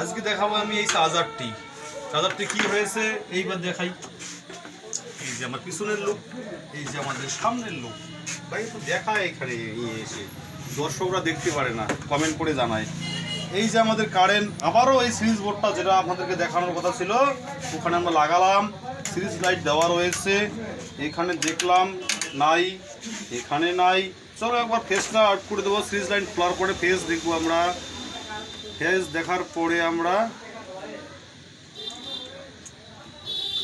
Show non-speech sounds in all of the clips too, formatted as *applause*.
আজকে দেখাবো আমি এই চার্জারটি। চার্জারটি কি হয়েছে? এইবার দেখাই। এই যে আমার পিছনের লোক, এই যে আমাদের সামনের লোক। ভাই, একটু দেখা এখানে এসে। দর্শকরা দেখতে পারে না কমেন্ট করে জানায়। এই যে আমাদের কারেন্ট আবারও এই সিরিজ বোর্ডটা যেটা আপনাদেরকে দেখানোর কথা ছিল, ওখানে আমরা লাগালাম। সিরিজ লাইট দেওয়া রয়েছে। এখানে দেখলাম, নাই। এখানে নাই। চলো একবার ফেসটা আউট করে দেবো। সিরিজ লাইট ফ্লার করে ফেস দেখব আমরা। ফেস দেখার পরে আমরা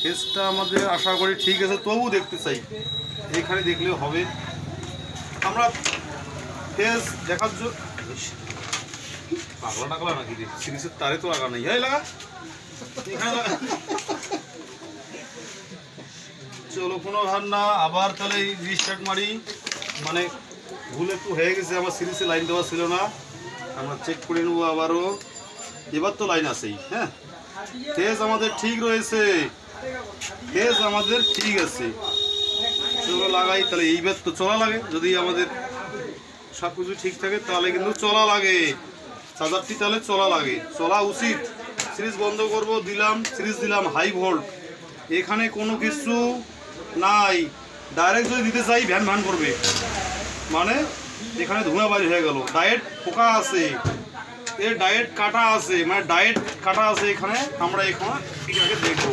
ফেসটা আমাদের আশা করি ঠিক আছে, তবু দেখতে চাই। এখানে দেখলেও হবে। আমরা ফেস দেখার জন্য পাগলা টাগলা নাকি সিরিজের তারে তো লাগা নাই। লাগা। চলো, কোনো ভার না। আবার তাহলে রিস্টার্ট মারি। মানে ভুল একটু হয়ে গেছে আমার সিরিজে লাইন দেওয়া ছিল না। আমরা চেক করে নেব আবারও। এবার তো লাইন আছেই হ্যাঁ? ফেজ আমাদের ঠিক রয়েছে। ফেজ আমাদের ঠিক আছে। চলো লাগাই, তাহলে এইবার তো চলা লাগে। যদি আমাদের সব কিছু ঠিক থাকে, তাহলে কিন্তু চলা লাগে। চার্জারটি তাহলে চলা লাগে। চলা উচিত। সিরিজ বন্ধ করব, দিলাম, সিরিজ দিলাম হাই ভোল্ট এখানে কোনো কিছু নাই। ডাইরেক্ট যদি দিতে চাই ভ্যান ভ্যান করবে। মানে এখানে ধোঁয়া বাজি হয়ে গেল। ডায়েট পোকা আছে। এর ডায়েট কাটা আছে। মানে ডায়েট কাটা আছে এখানে। আমরা এখানে এটাকে দেখব।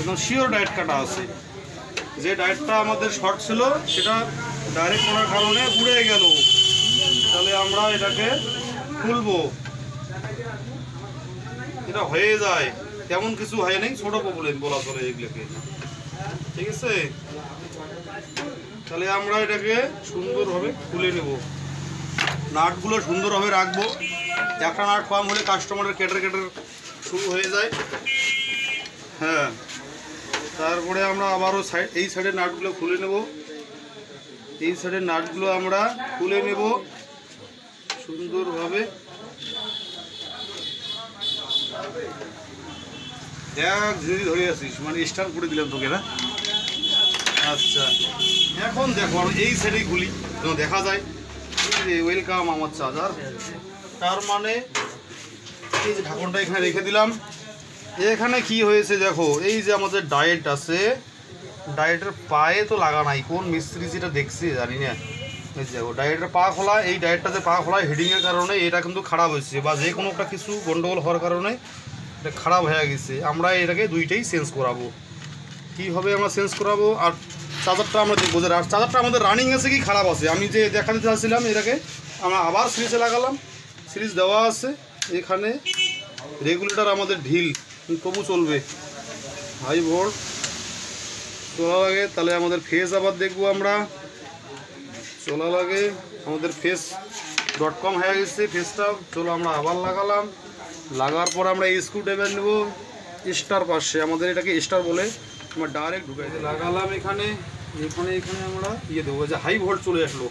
একদম শিওর ডায়েট কাটা আছে। যে ডায়েটটা আমাদের শর্ট ছিল, সেটা ডাইরেক্ট করার কারণে উড়ে গেল। তাহলে আমরা এটাকে খুলবো। এটা হয়ে যায়। তেমন কিছু হয় নাই। ছোট প্রবলেম বলা চলে এগুলোকে। ঠিক আছে? তাহলে আমরা এটাকে সুন্দরভাবে খুলে নেব। নাটগুলো সুন্দরভাবে রাখব। একটা নাট কম হলে কাস্টমারের কেটার কেটার শুরু হয়ে যায়। হ্যাঁ। তারপরে আমরা আবারও সাইড এই সাইডের নাটগুলো খুলে নেব। এই সাইডের নাটগুলো আমরা খুলে নেব। সুন্দরভাবে। এক ঝিরি ধরে আসিস। মানে স্টার করে দিলাম তোকে, না? আচ্ছা। এখন দেখো এই সাইডেই খুলি যেন দেখা যায়। ওয়েলকাম আমার চার্জার তার মানে এই যে ঢাকনটা এখানে রেখে দিলাম। এখানে কি হয়েছে দেখো, এই যে আমাদের ডায়েট আছে ডায়েটের পায়ে তো লাগা নাই। কোন মিস্ত্রি যেটা দেখছি, জানি না। দেখো ডায়েটের পা খোলা, এই ডায়েটটাতে পা খোলা হেডিংয়ের কারণে এটা কিন্তু খারাপ হয়েছে বা যে কোনো একটা কিছু গন্ডগোল হওয়ার কারণে এটা খারাপ হয়ে গেছে। আমরা এটাকে দুইটাই চেঞ্জ করাবো। কীভাবে আমরা চেঞ্জ করাবো আর চার্জারটা আমরা দেখব। আর চার্জারটা আমাদের রানিং আছে কি খারাপ আছে? আমি যে দেখাতে চাচ্ছিলাম এটাকে আমরা আবার সিরিজে লাগালাম। সিরিজ দেওয়া আছে। এখানে রেগুলেটর আমাদের ঢিল তবু চলবে। হাই ভোল্ট চলা লাগে, তাহলে আমাদের ফেস আবার দেখব আমরা। চলা লাগে, আমাদের ফেস ডট কম হয়ে গেছে ফেসটা চলো আমরা আবার লাগালাম। লাগার পর আমরা স্ক্রু ড্রাইভার নেব। স্টার পাশে, আমাদের এটাকে স্টার বলে। আমরা ডাইরেক্ট ঢুকে। লাগালাম এখানে এখানে এখানে আমরা ইয়ে দেবো, যে হাই ভোল্ট চলে আসলো।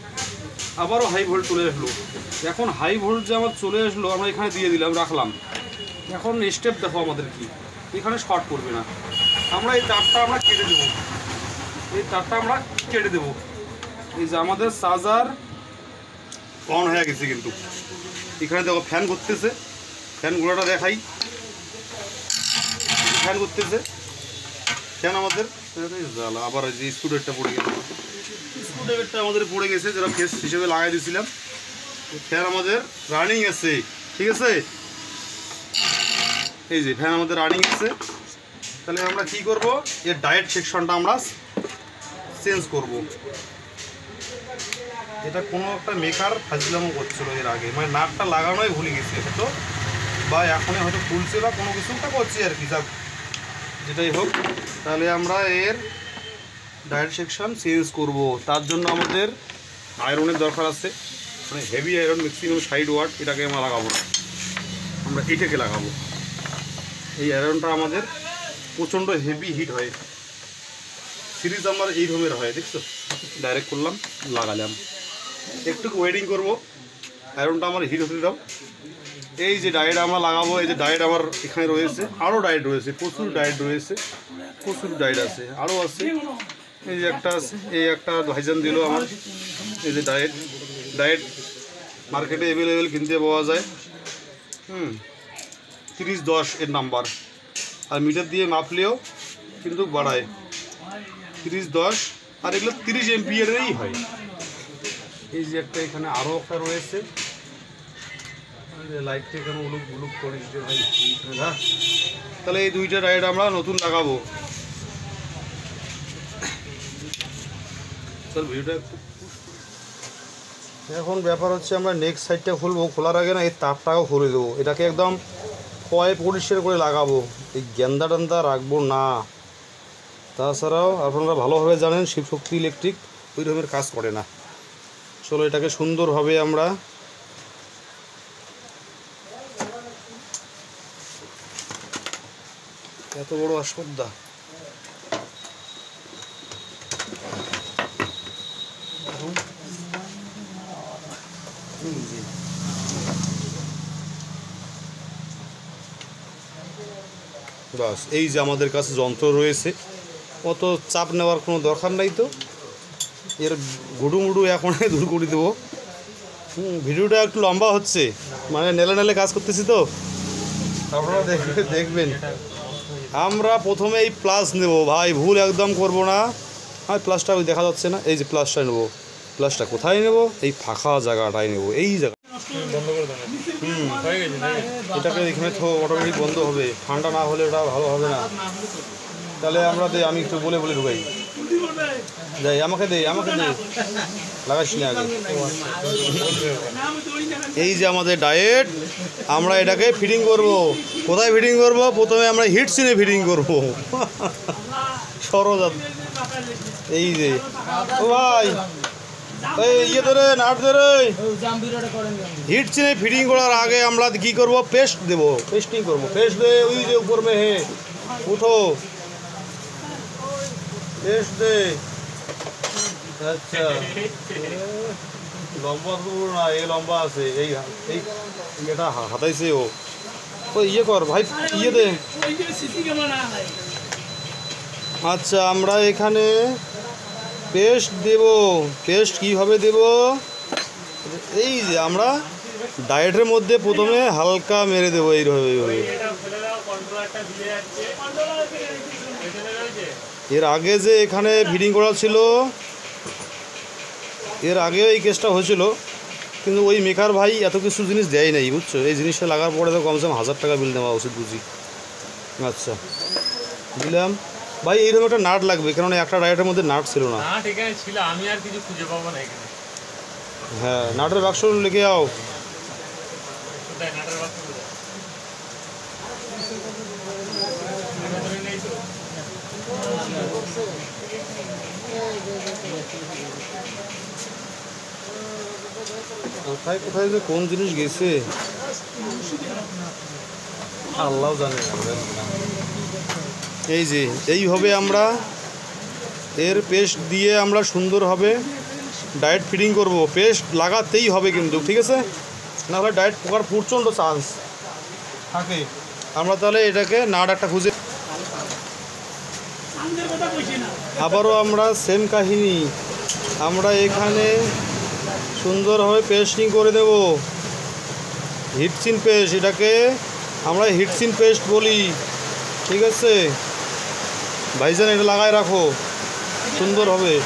আবারও হাই ভোল্ট চলে আসলো। এখন হাই ভোল্ট যে আমার চলে আসলো, আমরা এখানে দিয়ে দিলাম, রাখলাম। এখন স্টেপ দেখো আমাদের কি। এখানে শর্ট করবে না। আমরা এই তারটা আমরা কেটে দেবো। এই তারটা আমরা কেটে দেবো। এই যে আমাদের চার্জার অন হয়ে গেছে কিন্তু। এখানে দেখো ফ্যান ঘুরতেছে। ফ্যান ঘোরাটা দেখাই। ফ্যান ঘুরতেছে। ফ্যান আমাদের? জ্বালা, আবার যে স্কুটারটা পড়ে গেছে। স্কুটারটা আমাদের পড়ে গেছে যেটা ফেস হিসেবে লাগাই দিয়েছিলাম। ফ্যান আমাদের রানিং আছে ঠিক আছে? এই যে ফ্যান আমাদের রানিং আছে। তাহলে আমরা কি করব? এর ডায়েট সেকশনটা আমরা চেঞ্জ করব। এটা কোনো একটা মেকার ফাজলামো করছিল এর আগে। মানে নাটটা লাগানোই ভুলে গেছে হয়তো। বা এখনই হয়তো খুলছে বা কোনো কিছু একটা করছে আর কি যা যেটাই হোক, তাহলে আমরা এর ডায়েট সেকশন চেঞ্জ করব। তার জন্য আমাদের আয়রনের দরকার আছে। মানে heavy iron maximum side word এটাকে আমরা লাগাবো আমরা এটাকে লাগাবো। এই আয়রনটা আমাদের প্রচণ্ড হেভি হিট হয়। সিরিজ আমার এই রকমের হয়, দেখছ? ডাইরেক্ট করলাম, লাগালাম। একটু ওয়েডিং করব। আয়রনটা আমার হিট হতে দাও। এই যে ডায়েট আমরা লাগাবো, এই যে ডায়েট আমার এখানে রয়েছে আরও ডায়েট রয়েছে, প্রচুর ডায়েট রয়েছে, প্রচুর ডায়েট আছে আরও আছে, এই যে একটা আছে, এই একটা ভাইজান দিল আমার, এই যে ডায়েট ডায়েট মার্কেটে অ্যাভেলেবেল কিনতে পাওয়া যায়, হুম, তিরিশ দশ এর নাম্বার আর মিটার দিয়ে মাপলেও কিন্তু বাড়ায়, তিরিশ দশ, আর এগুলো তিরিশ এমপিয়ারেরই হয়। এই যে একটা এখানে আরও একটা রয়েছে। লাইটটা ভাই? হ্যাঁ? তাহলে এই দুইটা লাইট আমরা নতুন লাগাবো। এখন ব্যাপার হচ্ছে আমরা নেক্সট সাইডটা খুলবো, খোলার আগে না এই তারটাও খুলে দেবো। এটাকে একদম পয়ে পরিষ্কার করে লাগাবো। এই গেন্দা টান্দা রাখব না। তাছাড়াও আপনারা ভালোভাবে জানেন শিবশক্তি ইলেকট্রিক ওই রকমের কাজ করে না। চলো এটাকে সুন্দরভাবে আমরা এত বড় আসপদ্দা বাস, এই যে আমাদের কাছে যন্ত্র রয়েছে, অত চাপ নেওয়ার কোনো দরকার নাই তো। এর গুডু মুডু এখন *laughs* দূর করে দেবো। হুম, ভিডিওটা একটু লম্বা হচ্ছে মানে নেলে নেলে কাজ করতেছি তো। আপনারা দেখবে দেখবেন। আমরা প্রথমে এই প্লাস নেব। ভাই, ভুল একদম করব না। আর প্লাসটা দেখা যাচ্ছে না। এই যে প্লাসটা নেব। প্লাসটা কোথায় নেব? এই ফাঁকা জায়গাটাই নেব। এই জায়গা এটাকে এখানে তো অটোমেটিক বন্ধ হবে। ঠান্ডা না হলে ওটা ভালো হবে না। তাহলে আমরা আমি একটু বলে বলে ঢুকাই। আমাকে আমাকে এই যে আমাদের ডায়েট, আমরা এটাকে ফিটিং করব। কোথায় ফিটিং করব? প্রথমে আমরা হিট সিনে ফিটিং করব। সরজাত। এই যে। ও ভাই। ইয়ে ধরে, নাট ধরে। হিট সিনে ফিটিং করার আগে আমরা কি করব? পেস্ট দেব। পেস্টিং করব। পেস্ট দে, ওই যে উপর মে হে উঠো। পেস্ট দে আচ্ছা লম্বা তো না এই লম্বা আছে, এই এই এটা হাতাইছে ও। ও ইয়ে কর ভাই ইয়ে দে। আচ্ছা আমরা এখানে পেস্ট দেব। পেস্ট কীভাবে দেব? এই যে আমরা ডায়েটের মধ্যে প্রথমে হালকা মেরে দেবো এইভাবে এইভাবে। এর আগে যে এখানে ফিডিং করা ছিল এর আগেও এই কেসটা হয়েছিল কিন্তু ওই মেকার ভাই এত কিছু জিনিস দেয় নাই বুঝছ? এই জিনিসটা লাগার পরে তো কমসে কম হাজার টাকা বিল নেওয়া উচিত বুঝি। আচ্ছা। দিলাম ভাই এইরকম একটা নাট লাগবে কেননা একটা ডায়েটের মধ্যে নাট ছিল না। না ছিল আমি আর কিছু খুঁজে পাবো না এখানে। হ্যাঁ নাটের বাক্স লিখে যাও। নাটের বাক্স কোথায় এখানে ধরে নেই তো কোথায় কোথায় যে কোন জিনিস গেছে? আল্লাহ জানে। এই যে এইভাবে আমরা। এর পেস্ট দিয়ে আমরা সুন্দরভাবে ডায়েট ফিডিং করব। পেস্ট লাগাতেই হবে কিন্তু, ঠিক আছে? নাহলে ডায়েট পোকার প্রচণ্ড চান্স থাকে। আমরা তাহলে এটাকে নাট একটা খুঁজে আবারও আমরা সেম কাহিনী। আমরা এখানে সুন্দরভাবে পেস্টিং করে দেব। হিটসিন পেস্ট এটাকে আমরা হিটসিন পেস্ট বলি। ঠিক আছে? ভাইজান, এটা লাগায় রাখো। সুন্দর হবে।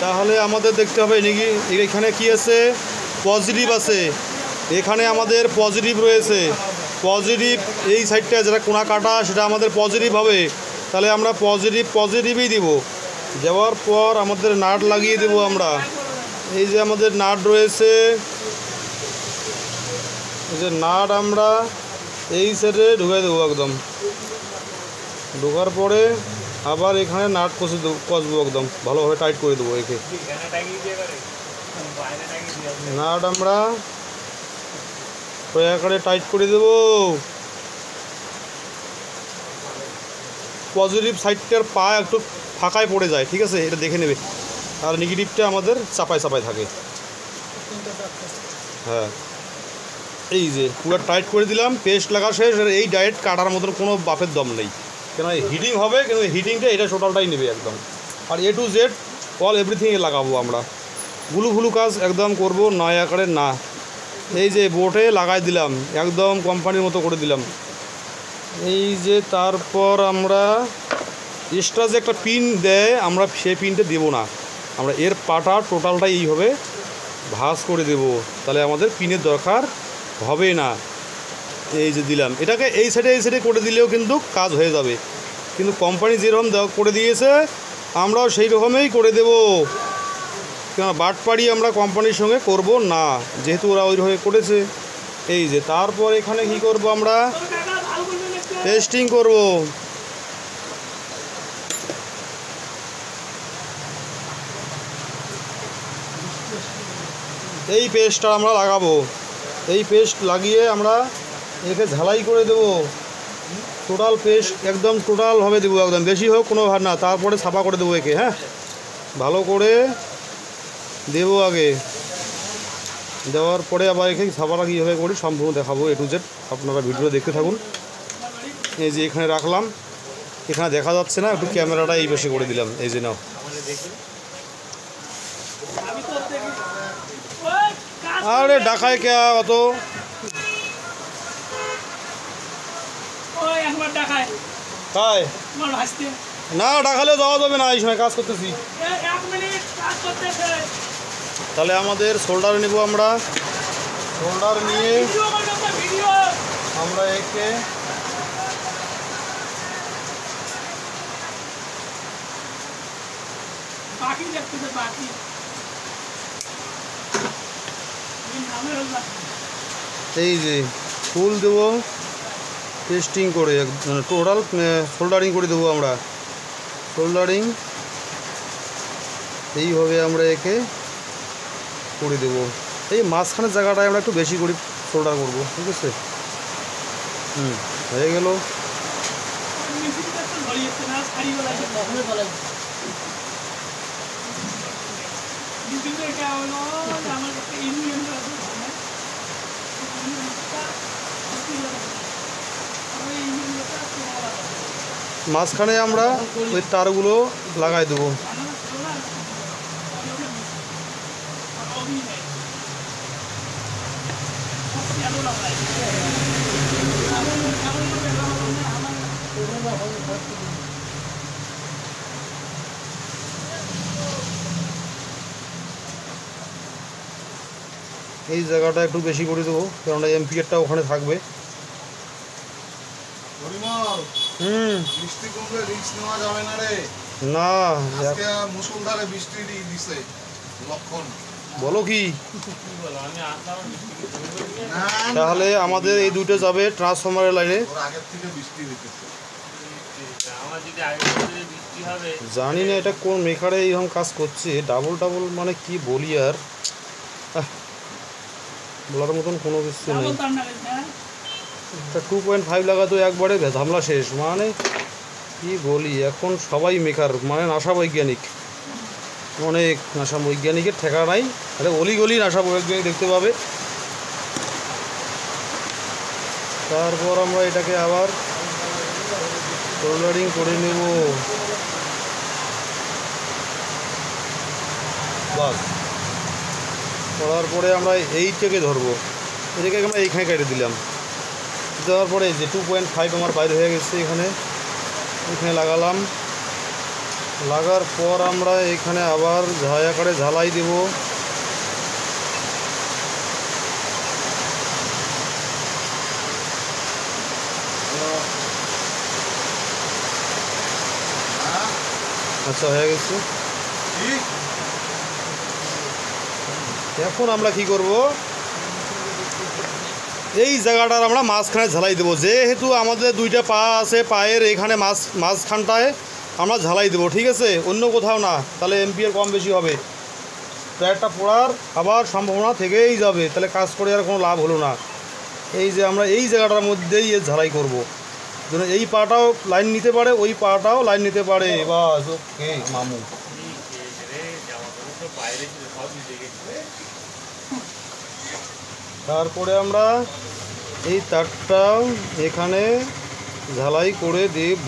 তাহলে আমাদের দেখতে হবে নাকি এখানে কি আছে? পজিটিভ আছে। এখানে আমাদের পজিটিভ রয়েছে। পজিটিভ এই সাইডটা যেটা কোনা কাটা, সেটা আমাদের পজিটিভ হবে। তাহলে আমরা পজিটিভ পজিটিভই দিব। দেওয়ার পর আমাদের নাট লাগিয়ে দেব আমরা। এই যে আমাদের নাট রয়েছে। এই যে নাট আমরা এই সাইডে ঢুকাই দেবো একদম। ঢোকার পরে আবার এখানে নাট কষে দেবো, কষবো একদম। ভালোভাবে টাইট করে দেবো একে। নাট আমরা আকারে টাইট করে দেবো। পজিটিভ সাইডটার পা একটু ফাঁকায় পড়ে যায়, ঠিক আছে? এটা দেখে নেবে। আর নেগেটিভটা আমাদের চাপায় চাপায় থাকে। হ্যাঁ। এই যে, পুরো টাইট করে দিলাম পেস্ট লাগা শেষ এই ডায়েট কাটার মতন কোনো বাপের দম নেই। কেন হিটিং হবে, কিন্তু হিটিংটা এটা টোটালটাই নেবে একদম। আর এ টু জেড অল এভরিথিংয়ে লাগাবো আমরা। গুলু ফুলু কাজ একদম করব, নয় আকারে না। এই যে বোটে লাগাই দিলাম, একদম কোম্পানির মতো করে দিলাম। এই যে, তারপর আমরা এক্সট্রা যে একটা পিন দেয়, আমরা সেই পিনটা দেবো না। আমরা এর পাটা টোটালটা এইভাবে ভাঁজ করে দেব। তাহলে আমাদের পিনের দরকার হবে না। এই যে দিলাম। এটাকে এই সাইডে এই সাইডে করে দিলেও কিন্তু কাজ হয়ে যাবে। কিন্তু কোম্পানি যেরকম করে দিয়েছে, আমরাও সেই রকমই করে দেব। কেন, বাটপাড়ি আমরা কোম্পানির সঙ্গে করব না, যেহেতু ওরা ওইভাবে করেছে। এই যে, তারপর এখানে কি করব আমরা? টেস্টিং করব। এই পেস্টটা আমরা লাগাবো। এই পেস্ট লাগিয়ে আমরা একে ঝালাই করে দেবো। টোটাল পেস্ট একদম টোটালভাবে দেবো একদম। বেশি হোক কোনো ভার না, তারপরে ছাপা করে দেবো একে হ্যাঁ? ভালো করে দেবো আগে। দেওয়ার পরে আবার একে ছাপাটা কীভাবে করি সম্পূর্ণ দেখাবো এ টু জেড। আপনারা ভিডিও দেখতে থাকুন। এই যে এখানে রাখলাম। এখানে দেখা যাচ্ছে না, একটু ক্যামেরাটা এই বেশি করে দিলাম। এই যে নাও। আরে ডাকায় কে অত? তাই? না ডাকালে যাওয়া যাবে না এই সময় কাজ করতেছি। তাহলে আমাদের শোল্ডার নেব আমরা। শোল্ডার নিয়ে আমরা একে বাকি দেখতেছে বাকি। এই যে, ফুল দেবো টেস্টিং করে মানে টোটাল শোল্ডারিং করে দেবো আমরা। শোল্ডারিং এইভাবে আমরা একে করে দেবো। এই মাঝখানের জায়গাটায় আমরা একটু বেশি করে শোল্ডার করব, ঠিক আছে? হুম, হয়ে গেল। মাঝখানে আমরা ওই তারগুলো লাগাই দেবো। এই জায়গাটা একটু বেশি করে দেবো কেননা এমপিএরটা ওখানে থাকবে। পরিমল হুম। বৃষ্টি কমলে রিস্ক নেওয়া যাবে না রে। না আজকে মুসুলধারে বৃষ্টি দিছে লক্ষণ। বলো কি? তাহলে আমাদের এই দুটো যাবে ট্রান্সফরমারের লাইনে জানি না এটা কোন মেকারে এইরকম কাজ করছে ডাবল ডাবল মানে কি বলি আর? বলার মতন কোনো কিছু নেই। টু পয়েন্ট ফাইভ লাগাতো একবারে ঝামলা শেষ। মানে কি বলি এখন সবাই মেকার মানে নাসা বৈজ্ঞানিক। অনেক নাসা বৈজ্ঞানিকের ঠেকা নাই। আরে অলি গলি নাসা বৈজ্ঞানিক দেখতে পাবে। তারপর আমরা এটাকে আবার সোল্ডারিং করে নেব। বাস। করার পরে আমরা এইটাকে ধরবো। এটাকে আমরা এইখানে কেটে দিলাম। দেওয়ার পরে যে টু পয়েন্ট ফাইভ আমার বাইরে হয়ে গেছে এখানে। এখানে লাগালাম। লাগার পর আমরা এখানে আবার ঝাই আকারে ঝালাই দেব। আচ্ছা হয়ে গেছে। এখন আমরা কি করব? এই জায়গাটার আমরা মাঝখানে ঝালাই দেবো। যেহেতু আমাদের দুইটা পা আছে, পায়ের এখানে মাঝ মাঝখানটায় আমরা ঝালাই দেবো, ঠিক আছে? অন্য কোথাও না, তাহলে এমপিএর কম বেশি হবে। টায়ারটা পড়ার আবার সম্ভাবনা থেকেই যাবে, তাহলে কাজ করে আর কোনো লাভ হলো না। এই যে আমরা এই জায়গাটার মধ্যেই এর ঝালাই করব। যেন এই পাটাও লাইন নিতে পারে, ওই পাটাও লাইন নিতে পারে। বাস, ওকে, মামু বাইরে ছিল সব নিতে গেছে তারপরে আমরা এই তারটা এখানে ঝালাই করে দেব।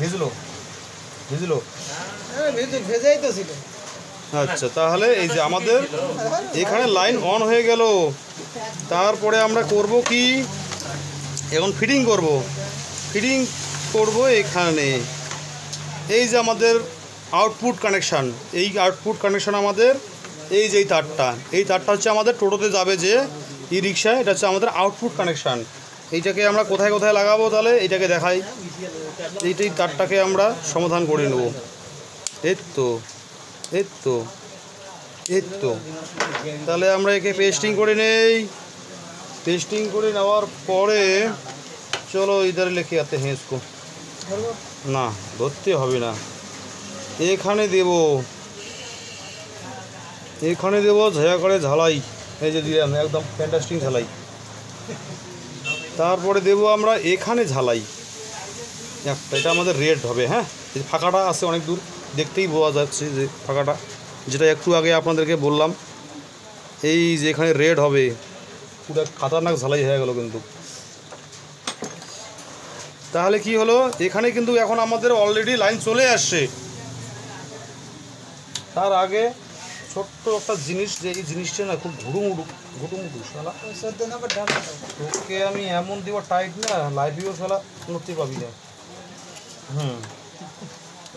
ভিজলো? ভিজলো? ভেজাই তো ছিল আচ্ছা তাহলে এই যে আমাদের এখানে লাইন অন হয়ে গেল। তারপরে আমরা করব কি? এখন ফিটিং করব। ফিটিং করব এখানে। এই যে আমাদের আউটপুট কানেকশান এই আউটপুট কানেকশান আমাদের এই যে এই তারটা এই তারটা হচ্ছে আমাদের টোটোতে যাবে যে ই রিক্সা এটা হচ্ছে আমাদের আউটপুট কানেকশান এইটাকে আমরা কোথায় কোথায় লাগাবো তাহলে? এইটাকে দেখাই। এইটাই তারটাকে আমরা সমাধান করে নেব। এই তো এই তো এই তো তাহলে আমরা একে পেস্টিং করে নেই। পেস্টিং করে নেওয়ার পরে, চলো ইধারে লিখে আতে হেঁসকো না, ধরতে হবে না। এখানে দেবো। এখানে দেব ঝায়া করে ঝালাই। এই যে দিলাম, একদম ফ্যান্টাস্টিং ঝালাই। তারপরে দেব আমরা এখানে ঝালাই। একটা এটা আমাদের রেড হবে হ্যাঁ? এই ফাঁকাটা আছে অনেক দূর, দেখতেই বোঝা যাচ্ছে যে ফাঁকাটা। যেটা একটু আগে আপনাদেরকে বললাম, এই যে এখানে রেড হবে, পুরো খাতারনাক ঝালাই হয়ে গেল কিন্তু। তাহলে কি হলো, এখানে কিন্তু এখন আমাদের অলরেডি লাইন চলে আসছে। তার আগে ছোট্ট একটা জিনিস যে এই জিনিসটা না খুব ঘুরুমুড়ু ঘুটুমুটু শালা। তোকে আমি এমন দিব টাইট না লাইফেও শালা নড়তে পাবি না। হুম।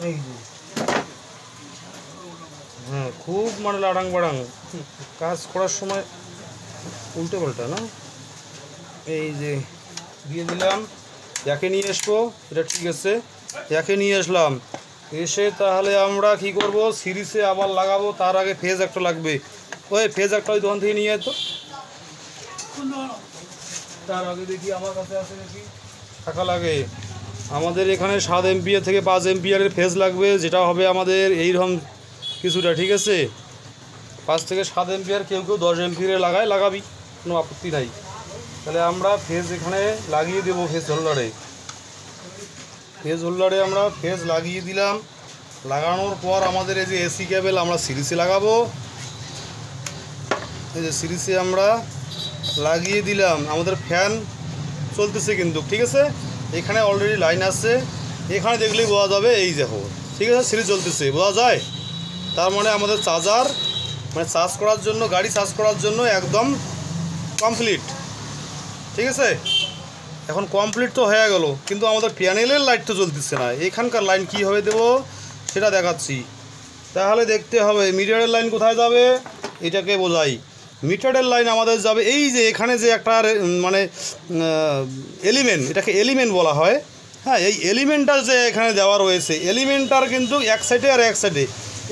এই যে। হ্যাঁ খুব মানে লাড়াং বাড়াং কাজ করার সময় উল্টে পাল্টা না? এই যে দিয়ে দিলাম। একে নিয়ে আসব এটা ঠিক আছে। একে নিয়ে আসলাম। এসে তাহলে আমরা কি করব? সিরিজে আবার লাগাবো, তার আগে ফেজ একটা লাগবে। ওই ফেজ একটা ওই দোকান থেকে নিয়ে যেত তার আগে দেখি আমার কাছে আছে দেখি টাকা লাগে। আমাদের এখানে সাত এমপিআর থেকে পাঁচ এমপিআরের ফেজ লাগবে, যেটা হবে আমাদের এইরকম কিছুটা, ঠিক আছে? পাঁচ থেকে সাত এমপিআর কেউ কেউ দশ এমপিআর লাগায়, লাগাবি, কোনো আপত্তি নাই। তাহলে আমরা ফেজ এখানে লাগিয়ে দেবো ফেজ হোল্ডারে ফেজ হোল্ডারে আমরা ফেজ লাগিয়ে দিলাম। লাগানোর পর আমাদের এই যে এসি কেবল আমরা সিরিজে লাগাবো। এই যে সিরিজে আমরা লাগিয়ে দিলাম। আমাদের ফ্যান চলতেছে কিন্তু, ঠিক আছে? এখানে অলরেডি লাইন আছে। এখানে দেখলেই বোঝা যাবে, এই দেখো, ঠিক আছে? সিরিজ চলতেছে, বোঝা যায়? তার মানে আমাদের চার্জার মানে চার্জ করার জন্য, গাড়ি চার্জ করার জন্য একদম কমপ্লিট ঠিক আছে? এখন কমপ্লিট তো হয়ে গেল, কিন্তু আমাদের প্যানেলের লাইট তো জ্বলতেছে না। এখানকার লাইন কি হবে দেবো সেটা দেখাচ্ছি। তাহলে দেখতে হবে মিটারের লাইন কোথায় যাবে? এটাকে বোঝাই। মিটারের লাইন আমাদের যাবে, এই যে এখানে যে একটা মানে এলিমেন্ট এটাকে এলিমেন্ট বলা হয়। হ্যাঁ এই এলিমেন্টটা যে এখানে দেওয়া রয়েছে এলিমেন্টটার কিন্তু এক সাইডে আর এক সাইডে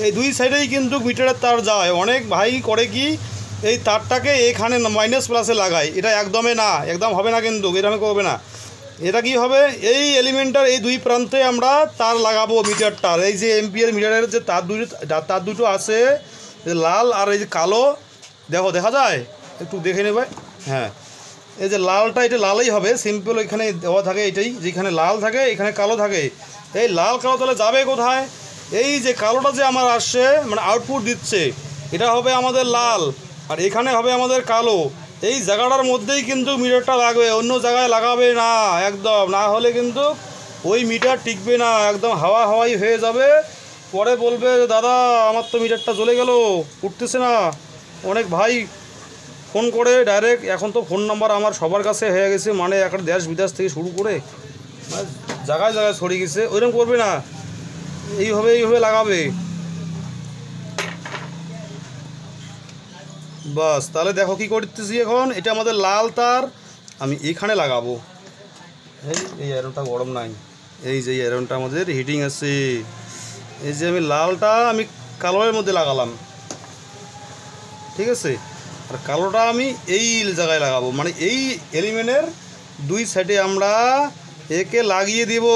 এই দুই সাইডেই কিন্তু মিটারের তার যায়। অনেক ভাই করে কি এই তারটাকে এখানে মাইনাস প্লাসে লাগাই। এটা একদমই না, একদম হবে না কিন্তু, এরকম করবে না। এটা কি হবে? এই এলিমেন্টটার এই দুই প্রান্তে আমরা তার লাগাবো মিটারটার। এই যে এমপিএর মিটারের যে তার দুটো তার দুটো আছে লাল আর এই যে কালো, দেখো, দেখা যায়? একটু দেখে নেবে? হ্যাঁ। এই যে লালটা, এটা লালই হবে সিম্পল এখানে দেওয়া থাকে এটাই, যেখানে লাল থাকে, এখানে কালো থাকে। এই লাল কালো তাহলে যাবে কোথায়? এই যে কালোটা যে আমার আসছে মানে আউটপুট দিচ্ছে, এটা হবে আমাদের লাল। আর এখানে হবে আমাদের কালো। এই জায়গাটার মধ্যেই কিন্তু মিটারটা লাগবে, অন্য জায়গায় লাগাবে না, একদম। না হলে কিন্তু ওই মিটার টিকবে না, একদম হাওয়া হাওয়াই হয়ে যাবে। পরে বলবে দাদা, আমার তো মিটারটা চলে গেল, উঠতেছে না। অনেক ভাই ফোন করে ডাইরেক্ট এখন তো ফোন নাম্বার আমার সবার কাছে হয়ে গেছে মানে একটা দেশ বিদেশ থেকে শুরু করে জায়গায় জায়গায় ছড়িয়ে গেছে, ওইরকম করবে না। এইভাবে এইভাবে লাগাবে। বাস, তাহলে দেখো কি করতেছি এখন? এটা আমাদের লাল তার। আমি এখানে লাগাবো। এই এই আয়রনটা গরম নাই। এই যে আয়রনটা আমাদের হিটিং আছে। এই যে আমি লালটা আমি কালোয়ের মধ্যে লাগালাম। ঠিক আছে? আর কালোটা আমি এই জায়গায় লাগাবো। মানে এই এলিমেন্টের দুই সাইডে আমরা একে লাগিয়ে দিব।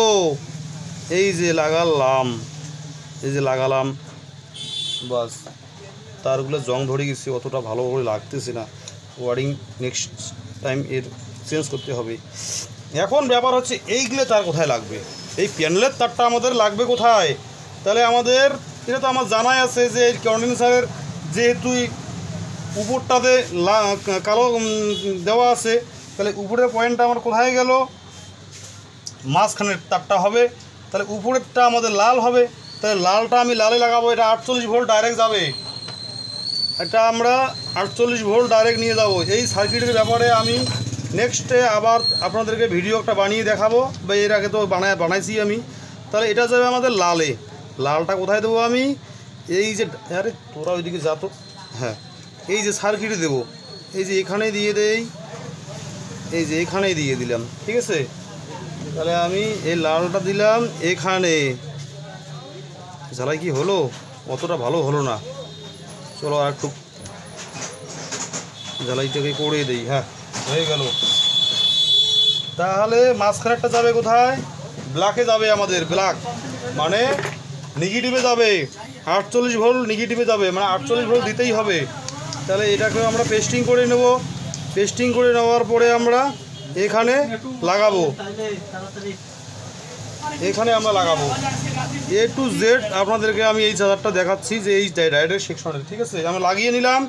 এই যে লাগালাম। এই যে লাগালাম। বাস। তারগুলো জং ধরে গেছে, অতটা ভালো করে লাগতেছে না। ওয়ারিং নেক্সট টাইম এর চেঞ্জ করতে হবে। এখন ব্যাপার হচ্ছে, এইগুলো তার কোথায় লাগবে? এই প্যানেলের তারটা আমাদের লাগবে কোথায়? তাহলে আমাদের, এটা তো আমার জানাই আছে যে এই কন্ডেন্সারের যেহেতু উপরটাতে কালো দেওয়া আছে, তাহলে উপরের পয়েন্টটা আমার কোথায় গেল? মাঝখানের তারটা হবে, তাহলে উপরেরটা আমাদের লাল হবে, তাহলে লালটা আমি লালে লাগাবো, এটা আটচল্লিশ ভোল্ট ডাইরেক্ট যাবে। এটা আমরা আটচল্লিশ ভোল্ট ডাইরেক্ট নিয়ে যাব। এই সার্কিটের ব্যাপারে আমি নেক্সটে আবার আপনাদেরকে ভিডিও একটা বানিয়ে দেখাবো। বা এর আগে তো বানায় বানাইছি আমি। তাহলে এটা যাবে আমাদের লালে। লালটা কোথায় দেবো আমি? এই যে, আরে তোরা ওইদিকে যা তো। হ্যাঁ এই যে সার্কিটে দেবো। এই যে এখানে দিয়ে দেই। এই যে এখানেই দিয়ে দিলাম। ঠিক আছে? তাহলে আমি এই লালটা দিলাম এখানে। জ্বালাই কি হলো? অতটা ভালো হলো না। চলো আর একটু জ্বালাই জ্বালাইটাকে করে দিই হ্যাঁ। হয়ে গেল। তাহলে মাঝখানেরটা যাবে কোথায়? ব্ল্যাকে যাবে আমাদের ব্ল্যাক মানে নেগেটিভে যাবে। আটচল্লিশ ভোল নেগেটিভে যাবে মানে আটচল্লিশ ভোল দিতেই হবে। তাহলে এটাকে আমরা পেস্টিং করে নেব। পেস্টিং করে নেওয়ার পরে আমরা এখানে লাগাবো। এখানে আমরা লাগাবো। এ টু জেড আপনাদেরকে আমি এই চার্জারটা দেখাচ্ছি যে এই ডাইরেক্ট সেকশনে ঠিক আছে? আমরা লাগিয়ে নিলাম।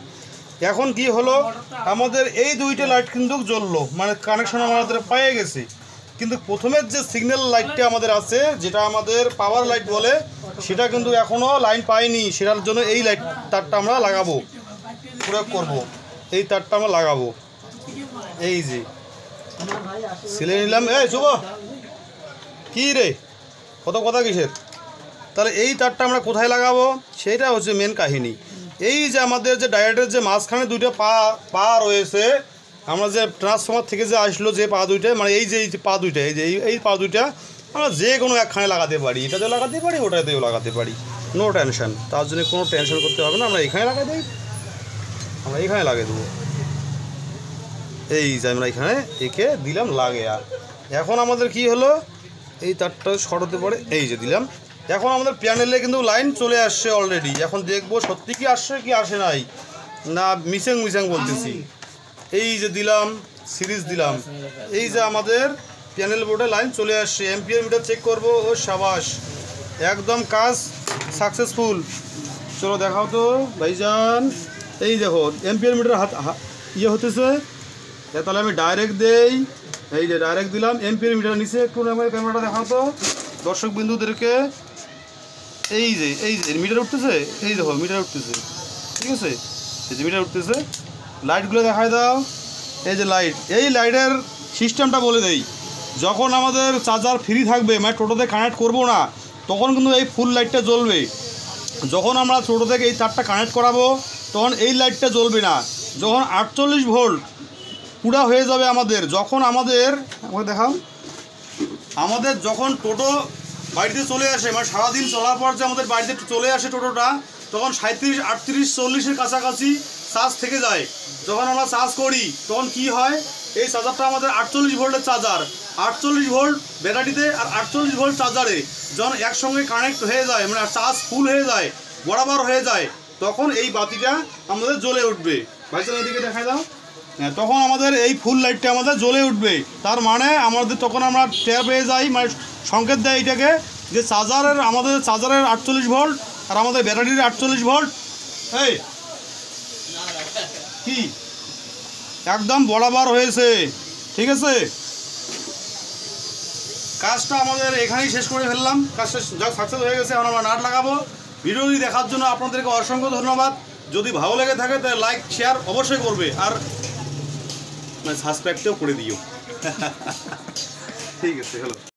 এখন কি হলো? আমাদের এই দুইটা লাইট কিন্তু জ্বললো। মানে কানেকশন আমাদের পেয়ে গেছে। কিন্তু প্রথমের যে সিগন্যাল লাইটটা আমাদের আছে, যেটা আমাদের পাওয়ার লাইট বলে, সেটা কিন্তু এখনও লাইন পাইনি। সেটার জন্য এই লাইট তারটা আমরা লাগাবো। প্রয়োগ করব। এই তারটা আমরা লাগাবো। এই যে। সিলে নিলাম। এই, শুভ। কি রে? কত কথা কিসের? তাহলে এই তারটা আমরা কোথায় লাগাবো? সেটা হচ্ছে মেন কাহিনী। এই যে আমাদের যে ডায়েটের যে মাঝখানে দুইটা পা পা রয়েছে, আমরা যে ট্রান্সফর্মার থেকে যে আসলো যে পা দুইটা মানে এই যে এই পা দুইটা, এই যে এই এই পা দুইটা, আমরা যে কোনো একখানে লাগাতে পারি। এটাতেও লাগাতে পারি, ওটাতেও লাগাতে পারি। নো টেনশন তার জন্য কোনো টেনশন করতে হবে না, আমরা এখানে লাগাই দিই। আমরা এখানে লাগিয়ে দেবো। এই যে আমরা এখানে একে দিলাম লাগে আর এখন আমাদের কি হলো? এই তারটা সরাতে পারে। এই যে দিলাম। এখন আমাদের প্যানেলে কিন্তু লাইন চলে আসছে অলরেডি এখন দেখব সত্যি কি আসছে কি আসে নাই। না, মিসেং মিসেং বলতেছি। এই যে দিলাম, সিরিজ দিলাম। এই যে আমাদের প্যানেল বোর্ডে লাইন চলে আসছে। এমপিআর মিটার চেক করব। ও সাবাস। একদম কাজ সাকসেসফুল চলো দেখাও তো, ভাইজান। এই দেখো, এমপিআর মিটার হাত ইয়ে হতেছে। তাহলে আমি ডাইরেক্ট দেই। এই যে ডাইরেক্ট দিলাম এমপির মিটার নিচে একটু আমার ক্যামেরাটা দেখাও তো। দর্শক বিন্দুদেরকে, এই যে এই যে মিটার উঠতেছে? এই দেখো, মিটার উঠতেছে। ঠিক আছে? এই যে মিটার উঠতেছে। লাইটগুলো দেখায় দাও। এই যে লাইট এই লাইটের সিস্টেমটা বলে দেই। যখন আমাদের চার্জার ফ্রি থাকবে মানে টোটোতে কানেক্ট করব না, তখন কিন্তু এই ফুল লাইটটা জ্বলবে। যখন আমরা ছোটো থেকে এই তারটা কানেক্ট করাবো, তখন এই লাইটটা জ্বলবে না। যখন আটচল্লিশ ভোল্ট পুরা হয়ে যাবে আমাদের। যখন আমাদের, আমাকে দেখাও। আমাদের যখন টোটো বাড়িতে চলে আসে মানে সারাদিন চলার পর যে আমাদের বাড়িতে চলে আসে টোটোটা, তখন সাঁত্রিশ আটত্রিশ, চল্লিশের কাছাকাছি চার্জ থেকে যায়। যখন আমরা চার্জ করি, তখন কি হয়? এই চার্জারটা আমাদের আটচল্লিশ ভোল্টের চার্জার। আটচল্লিশ ভোল্ট ব্যাটারিতে আর আটচল্লিশ ভোল্ট চার্জারে যখন একসঙ্গে কানেক্ট হয়ে যায় মানে চার্জ ফুল হয়ে যায়, বরাবর হয়ে যায়, তখন এই বাতিটা আমাদের জ্বলে উঠবে। ভাইজান, এদিকে দেখা দাও। তখন আমাদের এই ফুল লাইটটা আমাদের জ্বলে উঠবে। তার মানে আমাদের তখন আমরা টের পেয়ে যাই মানে সংকেত দেয় এটাকে যে চার্জারের আমাদের চার্জারের আটচল্লিশ ভোল্ট আর আমাদের ব্যাটারির আটচল্লিশ ভোল্ট এই, কি? একদম বরাবর হয়েছে, ঠিক আছে? কাজটা আমাদের এখানেই শেষ করে ফেললাম। কাজটা যা সাকসেস হয়ে গেছে, এখন আমরা নাট লাগাবো। ভিডিওটি দেখার জন্য আপনাদেরকে অসংখ্য ধন্যবাদ। যদি ভালো লেগে থাকে, তাহলে লাইক শেয়ার অবশ্যই করবে। আর সাবস্ক্রাইবটাও করে দিও। *laughs* ঠিক আছে হ্যালো